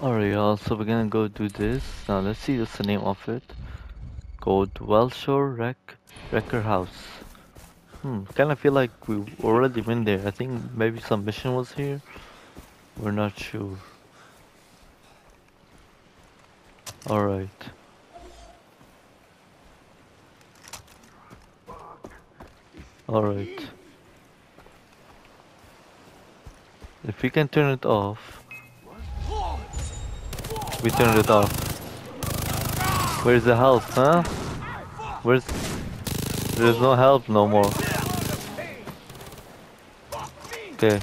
Alright y'all, so we're gonna go do this. Now let's see what's the name of it. Called Wellshore Wreck Wrecker House. Hmm, kinda feel like we've already been there. I think maybe some mission was here. We're not sure. Alright. Alright. If we can turn it off, we turned it off. Where's the help, huh? Where's... There's no help no more. Okay.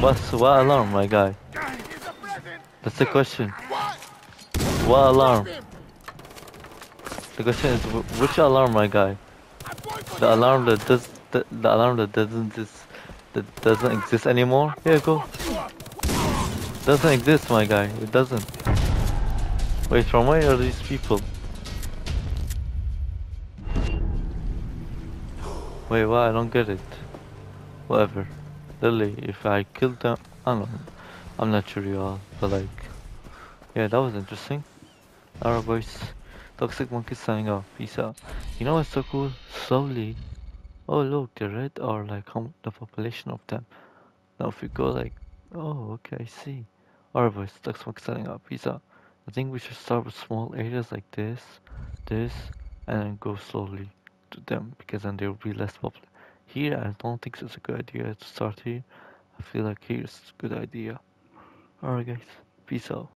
What's what alarm, my guy? That's the question. What alarm? The question is which alarm, my guy? The alarm that does the, the alarm that doesn't just that doesn't exist anymore? Here go. It doesn't exist, my guy. It doesn't. Wait, from where are these people? Wait, what? I don't get it. Whatever. Lily, if I kill them, I don't. I'm not sure y'all, but like, yeah, that was interesting. Alright, boys. Toxic monkey signing off. Peace out. You know what's so cool? Slowly. Oh, look, the red are like the population of them. Now, if we go like, oh, okay, I see. Alright, boys. Toxic monkey signing off. Peace out. I think we should start with small areas like this, this, and then go slowly to them because then they will be less popular. Here, I don't think it's a good idea to start here. I feel like here's a good idea. Alright guys, peace out.